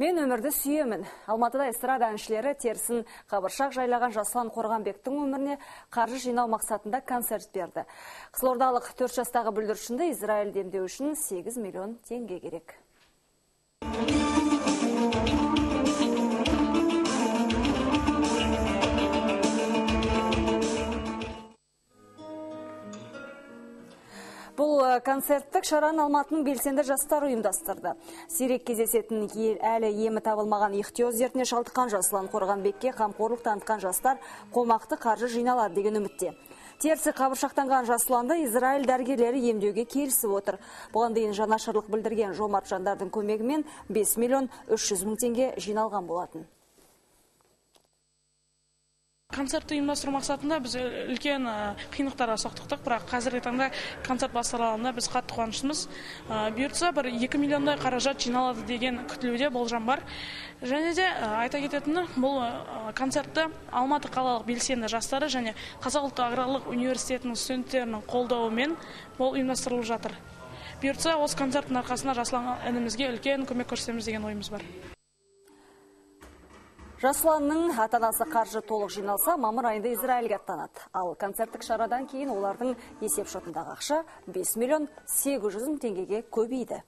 Мен өмірді сүйемін. Алматыда эстрада әншілері терісін қабыршақ жайлаған Жаслан Қорғанбектің өміріне қаржы жинау мақсатында концерт берді. Қызылордалық 4 жастағы бүлдіршінді Израиль демдеу үшін 8 миллион теңге керек. Бұл концерттік шараны Алматының белсенді жастар ұйымдастырды. Сирек кездесетін әлі емі табылмаған ихтиоз дертіне шалдыққан Жасылан Қорғанбекке қамқорлық танытқан жастар қомақты қаржы жиналады деген үмітте. Терсі қабыршақтанған жасыланды Израиль дәргерлері емдеуге келісіп отыр. Бұған дейін жанашырлық білдірген жомарт жандардың көмегімен 5 миллион 300 мың теңге жиналған болатын концертті ұйымдастыру мақсатында біз үлкен қиындықтарға соқтықтық. Бірақ қазіргі таңда концерт басталғанына біз қатты қуаныштымыз бұйыртса бір екі миллиондай қаражат жиналады деген күтілуде болжам бар. Және де айта кететіні бұл концертті алматы қалалық белсенді жастары және қазақ ұлттық аграрлық университетінің студенттерінің қолдауымен бұл ұйымдастырылып жатыр. Бұйыртса осы концерттің арқасында жасұлан інімізге үлкен көмек көрсетеміз деген ойымыз бар. Жасланның атанасы қаржы толық жиналса, мамыр айында Израильге аттанады. Ал концерттік шарадан кейін олардың есеп шотындағы ақша 5 миллион 800 мың теңгеге көбейді.